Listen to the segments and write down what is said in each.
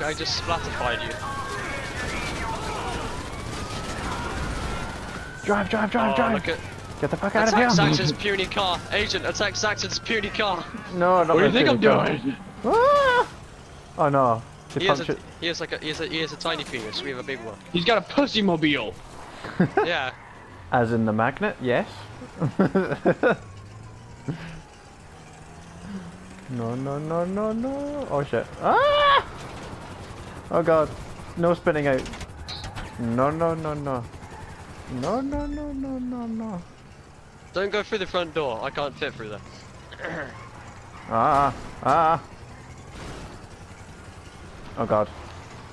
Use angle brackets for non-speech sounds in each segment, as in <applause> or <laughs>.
I, I just splatterfied you. Drive, drive, drive, Oh, drive! look at Get the fuck out of here! attack here! Saxon's puny car. Agent, attack Saxon's puny car. No, not What do you think I'm favorite doing? Ah! Oh no. They He has, a, he has like a he has a he has a tiny penis. We have a big one. He's got a pussy mobile. <laughs> Yeah. As in the magnet, yes. <laughs> no, no, no, no, no. Oh shit. Ah! Oh god. No spinning out. No, no, no, no. No, no, no, no, no, no. Don't go through the front door. I can't fit through there. <coughs> Ah, ah. Oh god.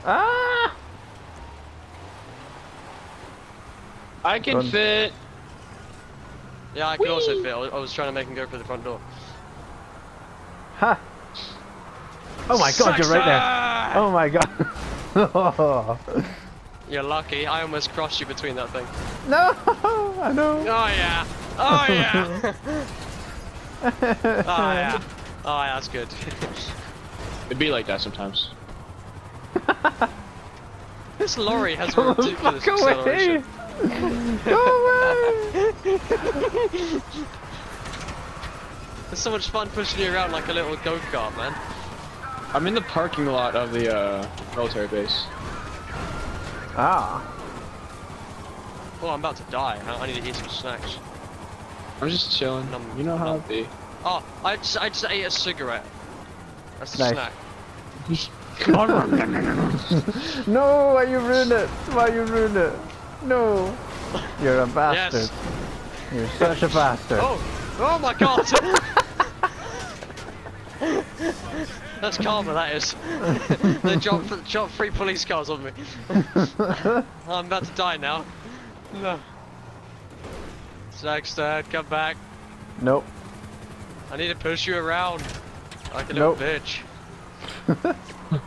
Ah! I can Run. fit. Yeah, I can also fit. I was, I was trying to make him go through the front door. Ha! Oh my god, you're right there. Oh my god. <laughs> You're lucky. I almost crossed you between that thing. no! I know. Oh yeah. Oh yeah. <laughs> oh yeah. Oh yeah, that's good. <laughs> It'd be like that sometimes. this lorry has a Go the ridiculous fuck away! acceleration. Go away! It's so much fun pushing you around like a little go-kart, man. I'm in the parking lot of the uh, military base. Ah. Oh, I'm about to die. I I need to eat some snacks. I'm just chilling. Num- You know how num. it be. Oh, I just, I just ate a cigarette. That's a Nice. snack. <laughs> <laughs> No, why you ruin it? Why you ruin it? No. You're a bastard. Yes. You're such a bastard. Oh, oh my god. <laughs> That's karma, that is. <laughs> they dropped, dropped three police cars on me. <laughs> I'm about to die now. No. Saxton, come back. Nope. I need to push you around. Like a little bitch. <laughs>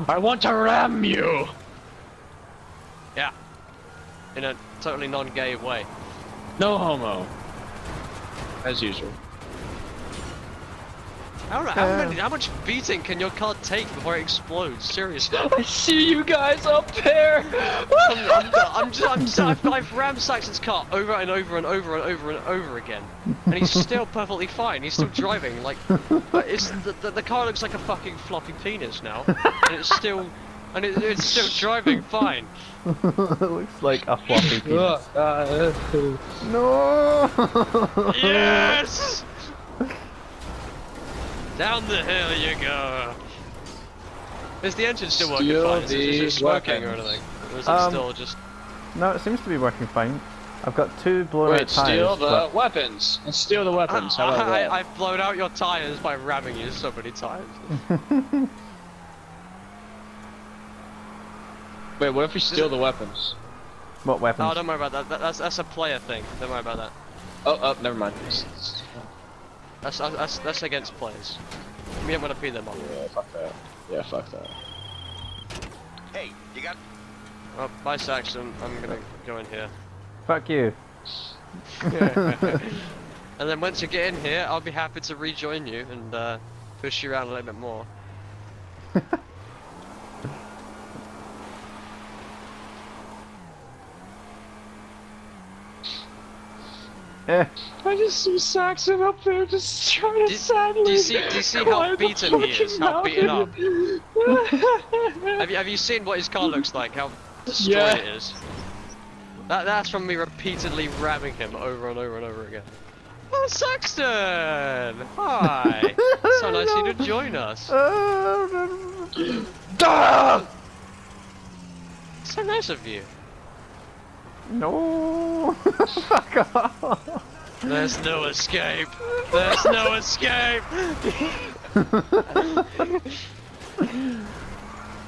I want to ram you. Yeah. In a totally non-gay way. No homo. As usual. How, how, many, how much beating can your car take before it explodes? Seriously. <laughs> I see you guys up there. I'm, I'm, I'm just, I'm just, I've, I've rammed Saxon's car over and over and over and over and over again, and he's still perfectly fine. He's still driving. Like, but it's the, the, the car looks like a fucking floppy penis now, and it's still, and it, it's still driving fine. it <laughs> looks like a floppy <laughs> penis. Uh, No! Yes. Down the hill you go. Is the engine still working Steal fine? Is it, is it the smoking or anything? Or is it Um, still just? No, it seems to be working fine. I've got two blown out Wait, tires. steal the but- weapons. Let's steal the weapons. How about <laughs> I, I, I've blown out your tires by ramming you so many times. <laughs> Wait, what if we steal the weapons? What weapons? Oh, don't worry about that. that. That's that's a player thing. Don't worry about that. Oh, oh, never mind. That's that's that's against players. We don't want to beat them up. Yeah, fuck that. Yeah, fuck that. Hey, you got Well, bye Saxon. I'm gonna go in here. Fuck you. <laughs> <laughs> And then once you get in here, I'll be happy to rejoin you and uh, push you around a little bit more. <laughs> I just see Saxon up there just trying Do, do you see? Do you see how beaten he is? How beaten up? <laughs> Have you have you seen what his car looks like? How destroyed Yeah. it is. That that's from me repeatedly ramming him over and over and over again. Oh, Saxton! Hi! <laughs> so nice of you to join us. <laughs> Uh, So nice of you. No. <laughs> Fuck off. There's no escape. There's no escape.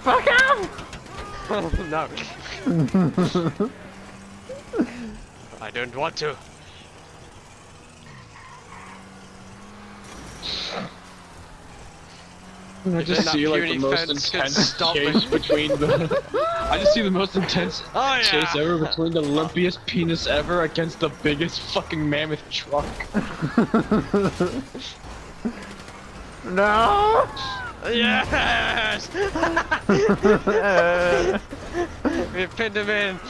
Fuck off. Oh <laughs> no. <laughs> I don't want to. I just see like the most intense chase between the. <laughs> I just see the most intense Oh yeah. chase ever between the lumpiest penis ever against the biggest fucking mammoth truck. <laughs> No. Yes! Uh, <laughs> we pinned him in.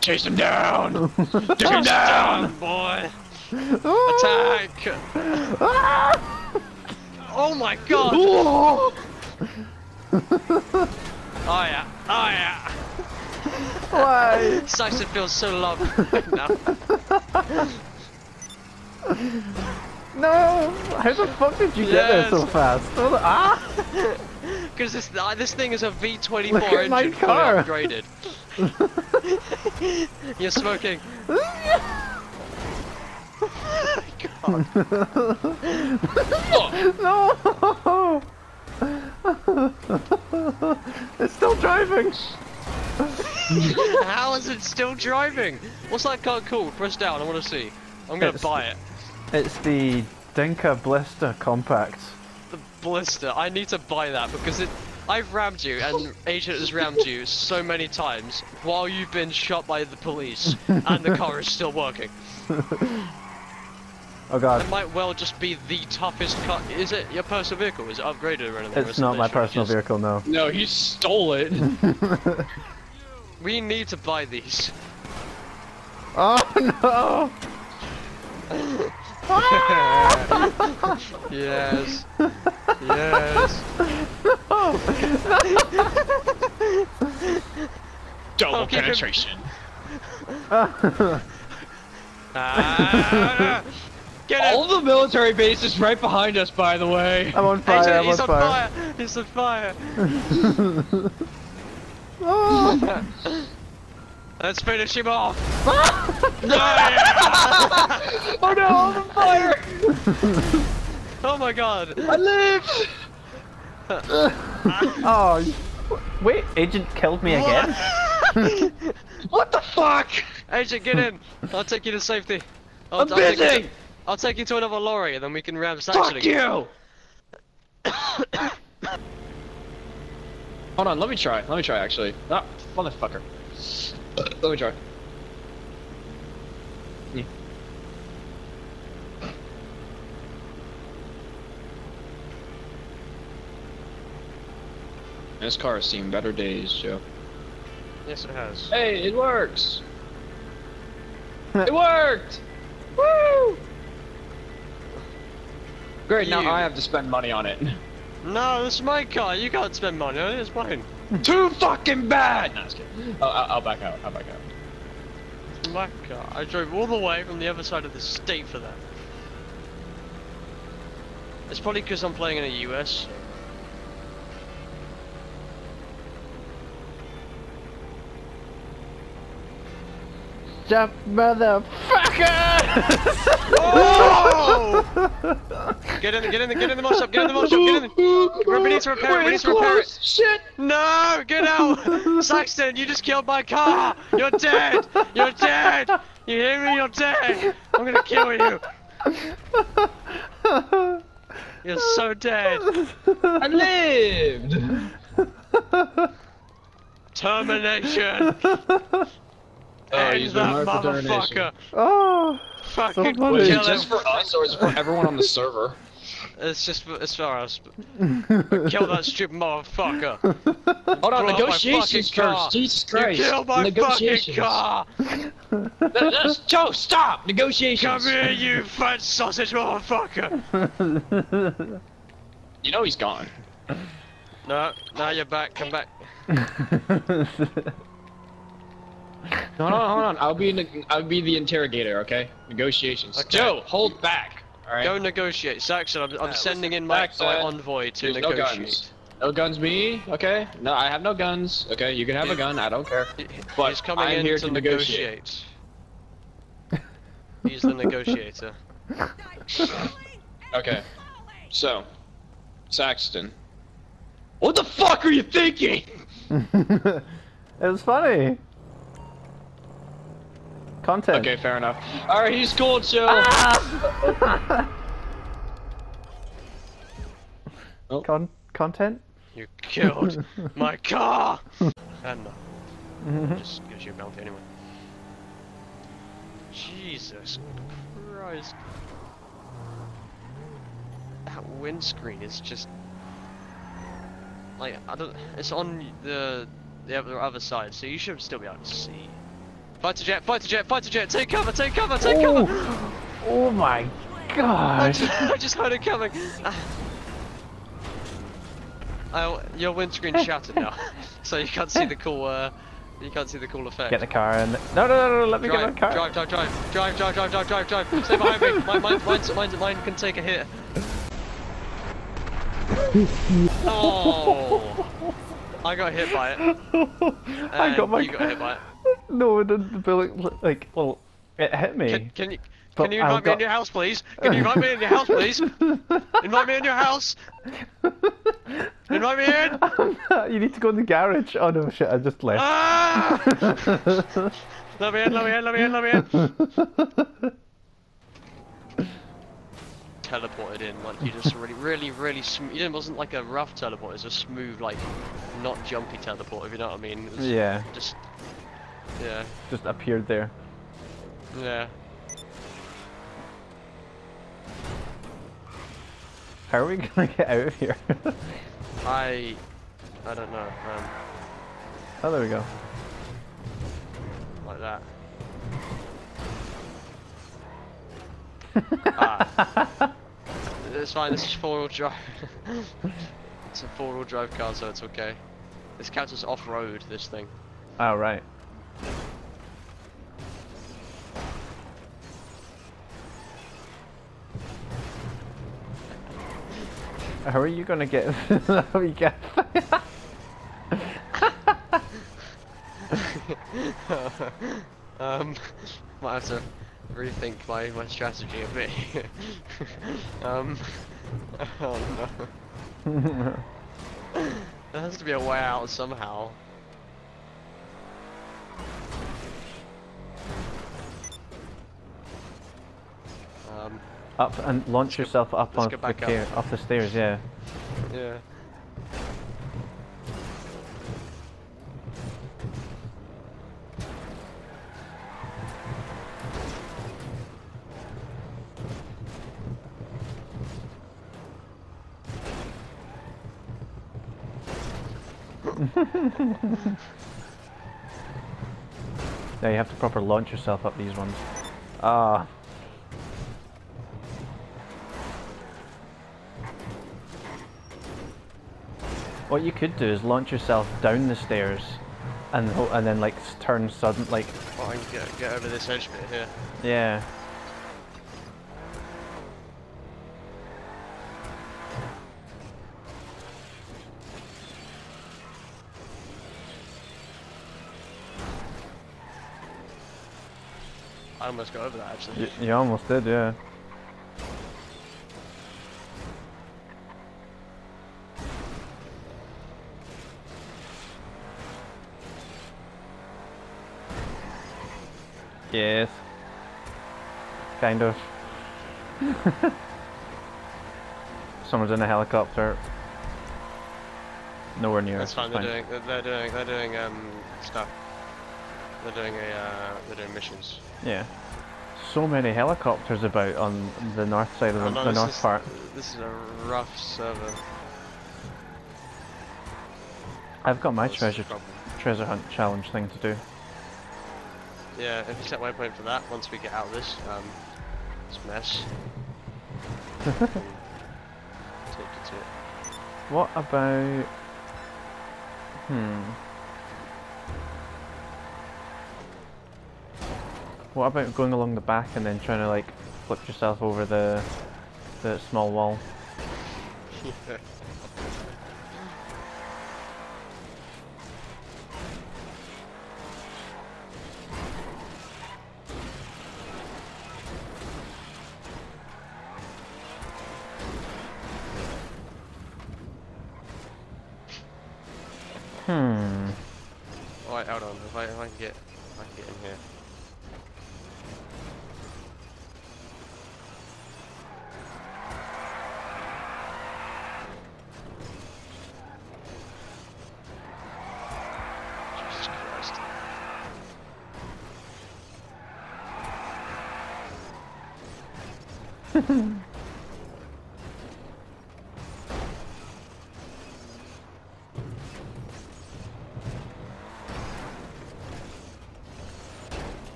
Chase him down! Take him Down, down! boy. Attack! <laughs> oh my god! <laughs> Oh yeah! Oh yeah! Why? <laughs> Saxon feels so loved now. No! How the fuck did you get there so fast? Ah! Because this uh, this thing is a V24 Look at my engine car. upgraded. You're smoking. No! <laughs> it's still driving! How is it still driving? What's that car called? Press down, I want to see. I'm gonna It's- buy it. It's the Dinka Blista Compact. The Blista. I need to buy that because it. I've rammed you and Agent has rammed you so many times while you've been shot by the police and the car is still working. <laughs> Oh god, It might well just be the toughest car. Is it your personal vehicle? Is it upgraded or anything? It's is it not my personal just- vehicle, no. No, he stole it. <laughs> We need to buy these. Oh no! <laughs> Yes. yes. <laughs> Double Oh, keep him- penetration. no! Ah, get him! All the military bases right behind us, by the way. I'm on fire, Agent, I'm he's on on fire. fire! He's on fire! Oh. <laughs> Let's finish him off! <laughs> Oh no, I'm on fire! Oh my god! I lived! <laughs> oh, wait, Agent killed me again? What the fuck? Agent, get in! I'll take you to safety. I'll, I'm I'll busy! To- I'll take you to another lorry and then we can ram Saxon Fuck again. you! <coughs> Hold on, let me try. Let me try actually. Ah, motherfucker. Let me try. Hmm. This car has seen better days, Joe. Yes, it has. Hey, it works! <laughs> it worked! Woo! Great, now I have to spend money on it. No, this is my car. You can't spend money on it. It's mine. <laughs> Too fucking bad! No, I was kidding. Oh, I'll, I'll back out. I'll back out. It's my car. I drove all the way from the other side of the state for that. It's probably because I'm playing in the US. Jump, motherfucker! Oh! get in, the, get in, the, get in the mosh up, get in the mosh up, get in. The... We need to repair we need to repair it. Shit! No, get out! Saxton, you just killed my car! You're dead! You're dead! You hear me? You're dead! I'm gonna kill you! You're so dead! I lived! Termination! Oh, End he's that been marked motherfucker! oh, Fucking funny. Wait, is kill it just for us or is it for everyone on the server? It's just for, it's for us. <laughs> Kill that stupid motherfucker! <laughs> Hold on, Blow up my negotiations fucking car. first. Jesus You Christ. killed my fucking car! That- that's- Joe, stop! Negotiations. Come here, you fat sausage motherfucker! <laughs> You know he's gone. No, now you're back. Come back. Hold on, hold on. I'll be neg- I'll be the interrogator, okay? Negotiations. Okay. Joe, hold back. All right. Go negotiate, Saxon. I'm, I'm sending in my, my envoy to There's no guns. No guns, me. Okay. No, I have no guns. Okay, you can have a gun. I don't care. But He's coming I'm in here to to negotiate. He's the negotiator. <laughs> Okay. So, Saxton. What the fuck are you thinking? <laughs> it was funny. Content. Okay, fair enough. All right, he's cool, chill. Oh. Con- content? You killed <laughs> my car! <laughs> And no. Mm-hmm. Just gives you a bounty anyway. Jesus Christ. That windscreen is just like I don't. It's on the the other other side, so you should still be able to see. Fighter jet, fighter jet, fighter jet! Take cover, take cover, take cover! Oh, my I just, I just heard it coming. Oh, your windscreen <laughs> shattered now, so you can't see the cool. Uh, you can't see the cool effect. Get the car and no, no, no, no! Let me drive, get my car. drive, drive, drive, drive, drive, drive, drive, drive, drive. Stay behind me. Mine, mine, mine, mine, mine can take a hit. <laughs> Oh, I got hit by it. I got my You got hit by it. No, the, the bullet like well, it hit me. Can, can you? Can you I've invite me in your house, please? Can you invite me in your house, please? <laughs> Invite me in your house. Invite me in. <laughs> you need to go in the garage. Oh no, shit! I just left. Ah! let me in. Let me in. Let me in. Let me in. Teleported in, like you just really, really, really smooth. It wasn't like a rough teleport. It was a smooth, like not jumpy teleport. If you know what I mean. It was yeah, Just. Yeah. just appeared there. Yeah. How are we <laughs> gonna get out of here? <laughs> I. I don't know. Um, oh, there we go. like that. <laughs> ah. It's fine, this is four-wheel drive. it's a four-wheel drive car, so it's okay. This counts as off-road, this thing. Oh right. How are you gonna get? <laughs> How you get? <laughs> um, might have to rethink my, my strategy a bit. <laughs> um, oh no. There has to be a way out somehow. Up and launch yourself up on the back up. ca- up the stairs. Yeah. yeah. <laughs> now you have to proper launch yourself up these ones. Ah. What you could do is launch yourself down the stairs, and and then like turn sudden like Well, I can get, get over this edge bit here. yeah. I almost got over that actually. You, you almost did, yeah. Yes. Kind of. <laughs> Someone's in a helicopter. Nowhere near. That's fine. it's They're doing. They're, doing. They're doing um stuff. They're doing a. Uh, they're doing missions. Yeah. So many helicopters about on the north side of Oh, the, no, the north is- part. This is a rough server. I've got my treasure treasure hunt challenge thing to do. Yeah, if you set waypoint for that, once we get out of this, um, this mess. <laughs> take you to it. What about? Hmm. What about going along the back and then trying to like flip yourself over the the small wall? <laughs> Hmm. Alright, hold on. If I, if I can get, if I can get in here.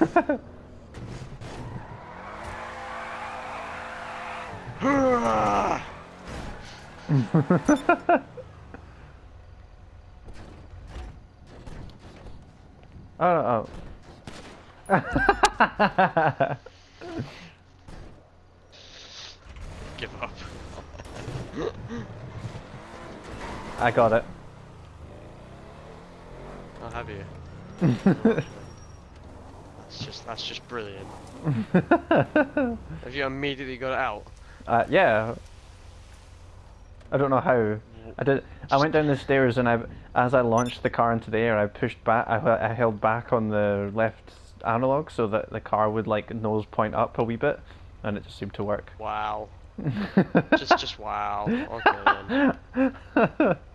Oh, oh. Give up. I got it. I'll have you. <laughs> That's just that's just brilliant. <laughs> Have you immediately got it out? uh, yeah. I don't know how. I did. I went down the stairs and I, as I launched the car into the air, I pushed back. I, I held back on the left analog so that the car would like nose point up a wee bit, and it just seemed to work. Wow. <laughs> just just wow. Okay then. <laughs>